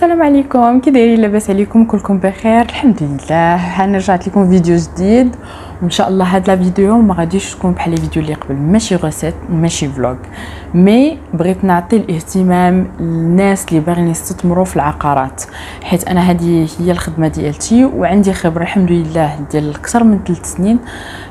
السلام عليكم. كي دايرين لاباس عليكم كلكم بخير الحمد لله. أنا رجعت لكم فيديو جديد. وإن شاء الله هاد la vidéo ما غاديش تكون بحال الفيديو اللي قبل. ماشي recette ماشي vlog. mais بغيت نعطي الاهتمام للناس اللي باغيين يستثمروا في العقارات. حيت أنا هذه هي الخدمة ديالتي وعندي خبرة الحمد لله ديال أكثر من 3 سنين.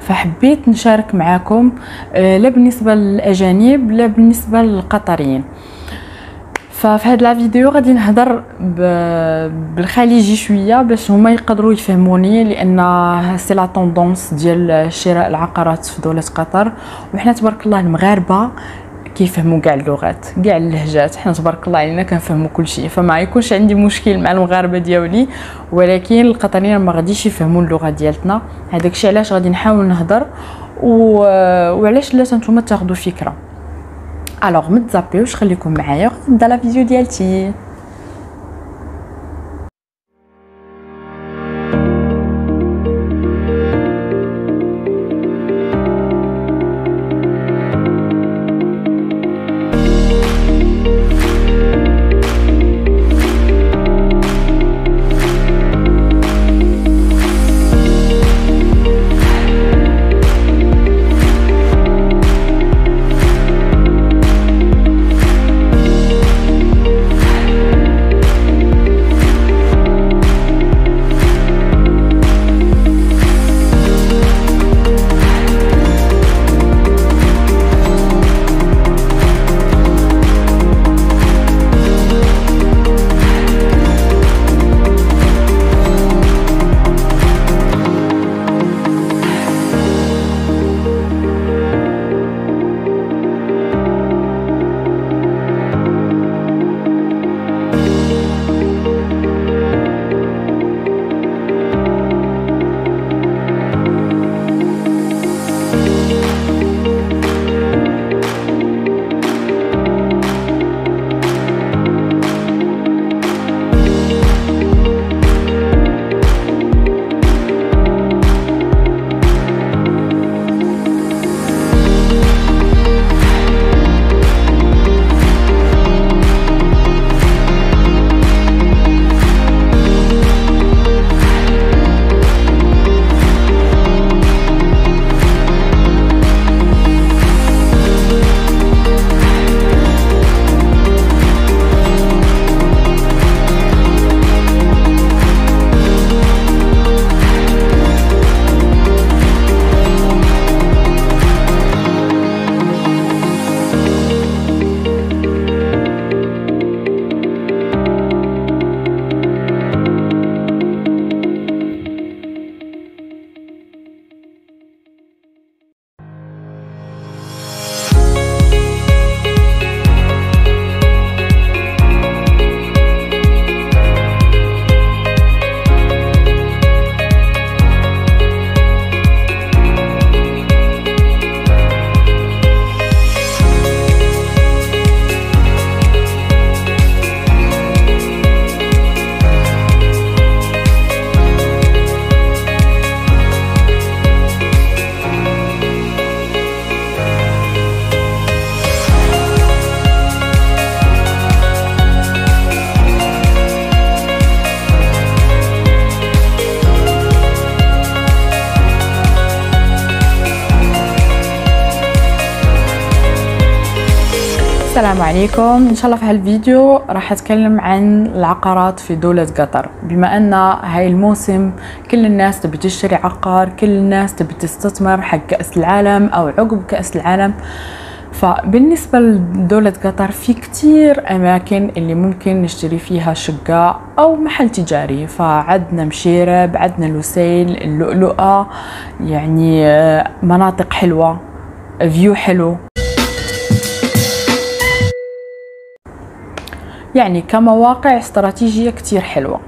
فحبيت نشارك معكم آه، لا بالنسبة للأجانب لا بالنسبة للقطريين. ففي هاد la vidéo غادي نهضر بالخليجي شوية باش هما يقدروا يفهموني لأن c'est la tendance ديال شراء العقارات في دولة قطر. وحنا تبارك الله المغاربة كيفهموا كاع اللغات كاع اللهجات. حنا تبارك الله علينا كنفهموا كل شيء. فما يكونش عندي مشكل مع المغاربة ديالي ولكن القطريين ما غاديش يفهموا اللغة ديالتنا. هذاك الشيء علاش غادي نحاول نهضر. و... وعلاش لا نتوما تاخذوا فكرة. الوغ ما تزابيوش خليكم معايا ونبدا لا فيديو ديالتي السلام عليكم. إن شاء الله في هالفيديو راح أتكلم عن العقارات في دولة قطر. بما أن هاي الموسم كل الناس تبي تشتري عقار كل الناس تبي تستثمر حق كأس العالم أو عقب كأس العالم. فبالنسبة لدولة قطر في كتير أماكن اللي ممكن نشتري فيها شقة أو محل تجاري. فعدنا مشيرب عدنا لوسيل اللؤلؤة يعني آه، مناطق حلوة فيو حلو. يعني كمواقع استراتيجية كتير حلوة.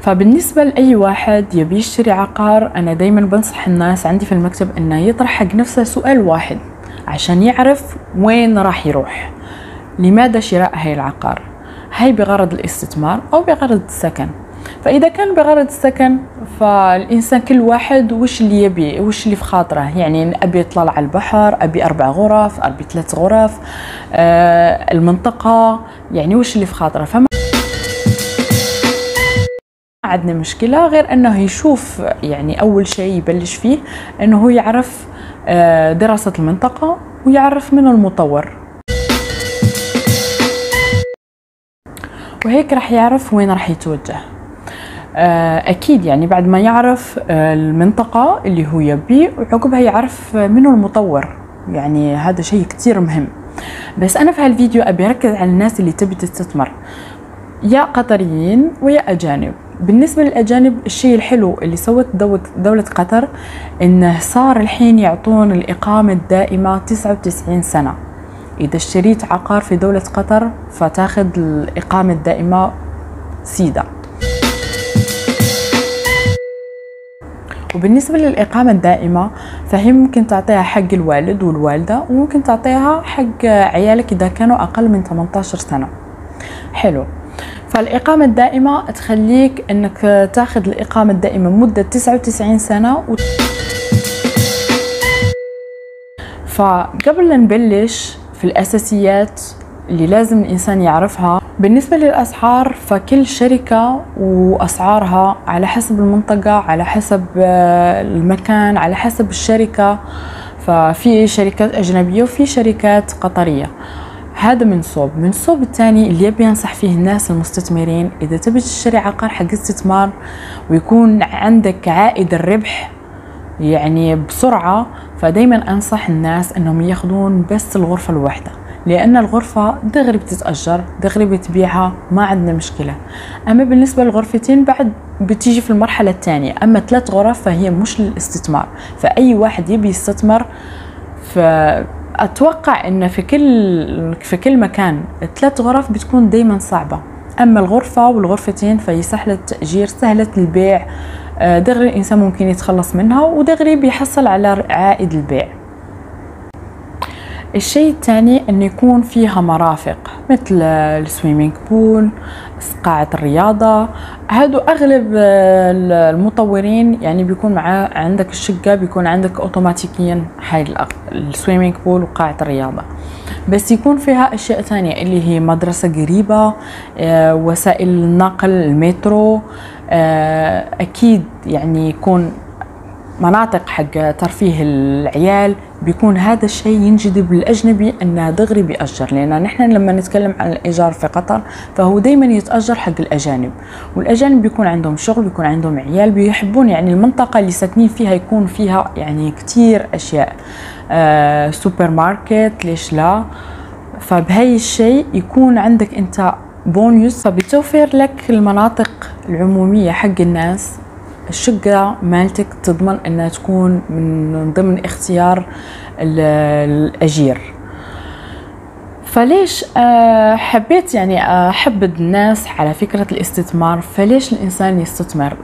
فبالنسبة لأي واحد يبي يشتري عقار أنا دايما بنصح الناس عندي في المكتب أنه يطرح حق نفسه سؤال واحد عشان يعرف وين راح يروح. لماذا شراء هاي العقار؟ هاي بغرض الاستثمار أو بغرض السكن. فإذا كان بغرض السكن فالإنسان كل واحد وش اللي يبي وش اللي في خاطره. يعني أبي يطلع على البحر أبي أربع غرف ابي ثلاث غرف آه المنطقة. يعني وش اللي في خاطره. فما عندنا مشكلة غير أنه يشوف يعني أول شيء يبلش فيه أنه يعرف آه، دراسة المنطقة ويعرف من المطور. وهيك راح يعرف وين راح يتوجه. أكيد يعني بعد ما يعرف آه، المنطقة اللي هو يبي وعقبها يعرف منو المطور. يعني هذا شيء كتير مهم. بس أنا في هالفيديو أبي أركز على الناس اللي تبي تستثمر. يا قطريين ويا أجانب. بالنسبة للأجانب الشيء الحلو اللي سوت دولة قطر إنه صار الحين يعطون الإقامة الدائمة 99 سنة. إذا اشتريت عقار في دولة قطر فتاخذ الإقامة الدائمة سيدا وبالنسبة للإقامة الدائمة فهي ممكن تعطيها حق الوالد والوالدة وممكن تعطيها حق عيالك إذا كانوا أقل من 18 سنة. حلو. فالإقامة الدائمة تخليك أنك تاخذ الإقامة الدائمة مدة 99 سنة و... فقبل نبلش في الأساسيات اللي لازم الإنسان يعرفها بالنسبة للأسعار فكل شركة وأسعارها على حسب المنطقة على حسب آه، المكان على حسب الشركة. ففي شركات أجنبية وفي شركات قطرية. هذا من صوب. من صوب الثاني اللي يبي ينصح فيه الناس المستثمرين إذا تبي تشتري عقار حق استثمار ويكون عندك عائد الربح يعني بسرعة فدايما أنصح الناس أنهم يأخذون بس الغرفة الواحدة. لأن الغرفة دغري بتتأجر دغري بتبيعها ما عندنا مشكلة. أما بالنسبة للغرفتين بعد بتيجي في المرحلة الثانية. أما ثلاث غرف فهي مش للاستثمار. فأي واحد يبي يستثمر فأتوقع أن في كل في كل مكان ثلاث غرف بتكون دايما صعبة. أما الغرفة والغرفتين فهي سهلة التأجير سهلة البيع دغري الإنسان ممكن يتخلص منها ودغري بيحصل على عائد البيع. الشيء الثاني انه يكون فيها مرافق مثل ال swimming pool قاعة الرياضة. هادو أغلب المطورين يعني بيكون مع عندك الشقة بيكون عندك اوتوماتيكيا هاي ال swimming pool وقاعة الرياضة. بس يكون فيها أشياء ثانية اللي هي مدرسة قريبة آه، وسائل النقل المترو آه، أكيد يعني يكون مناطق حق ترفيه العيال بيكون هذا الشيء ينجذب للاجنبي انه دغري بيأجر. لأن نحن لما نتكلم عن الإيجار في قطر فهو دائما يتأجر حق الأجانب. والأجانب بيكون عندهم شغل بيكون عندهم عيال بيحبون يعني المنطقة اللي ساكنين فيها يكون فيها يعني كثير أشياء. آه سوبر ماركت ليش لا؟ فبهي الشيء يكون عندك أنت بونيوس فبتوفر لك المناطق العمومية حق الناس. الشقة مالتك تضمن إنها تكون من ضمن اختيار الأجير. فليش آه، حبيت يعني احبد الناس على فكرة الاستثمار؟ فليش الإنسان يستثمر؟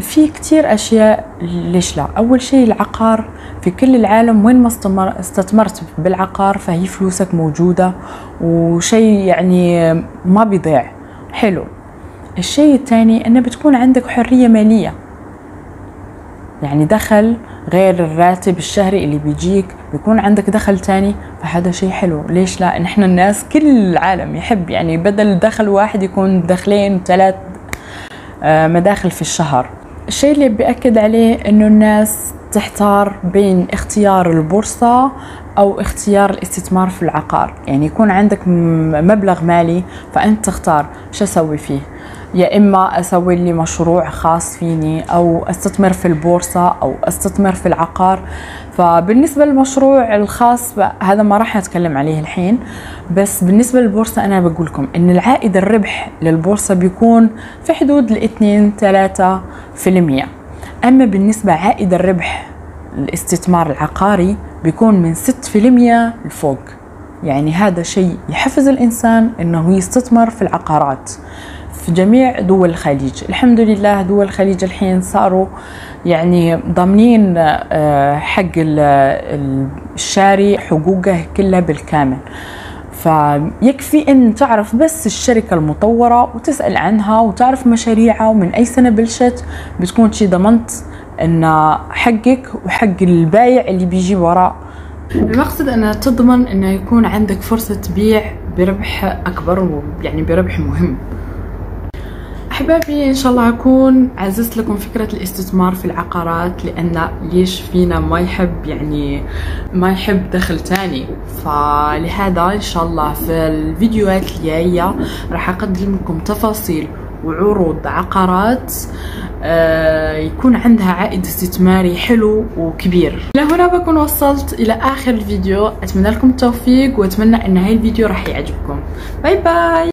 في كتير أشياء ليش لا؟ أول شيء العقار. في كل العالم وين ما استثمرت بالعقار فهي فلوسك موجودة وشيء يعني ما بيضيع. حلو. الشيء الثاني إنه بتكون عندك حرية مالية. يعني دخل غير الراتب الشهري اللي بيجيك بيكون عندك دخل تاني فهذا شيء حلو. ليش لا؟ نحن الناس كل العالم يحب يعني بدل دخل واحد يكون دخلين ثلاث آه، مداخل في الشهر. الشيء اللي بأكد عليه إنه الناس تحتار بين اختيار البورصة أو اختيار الاستثمار في العقار. يعني يكون عندك مبلغ مالي فأنت تختار شو أسوي فيه. يا إما أسوي لي مشروع خاص فيني أو أستثمر في البورصة أو أستثمر في العقار. فبالنسبة للمشروع الخاص هذا ما راح اتكلم عليه الحين. بس بالنسبة للبورصة أنا بقول لكم إن العائد الربح للبورصة بيكون في حدود ال 2 3 في المية. أما بالنسبة عائد الربح الاستثمار العقاري بيكون من 6 في المية لفوق. يعني هذا شيء يحفز الإنسان أنه يستثمر في العقارات. في جميع دول الخليج. الحمد لله دول الخليج الحين صاروا يعني ضامنين آه، حق الشاري حقوقه كلها بالكامل. فيكفي إن تعرف بس الشركة المطورة وتسأل عنها وتعرف مشاريعها ومن أي سنة بلشت بتكون شي ضمنت إن حقك وحق البايع اللي بيجي وراء المقصد انها تضمن إنه يكون عندك فرصة بيع بربح أكبر ويعني بربح مهم. أحبابي إن شاء الله أكون عززت لكم فكرة الاستثمار في العقارات لأن ليش فينا ما يحب يعني ما يحب دخل تاني. فلهذا إن شاء الله في الفيديوهات الجاية راح أقدم لكم تفاصيل وعروض عقارات آه يكون عندها عائد استثماري حلو وكبير. إلى هنا بكون وصلت إلى آخر الفيديو. أتمنى لكم التوفيق وأتمنى إن هاي الفيديو راح يعجبكم. باي باي.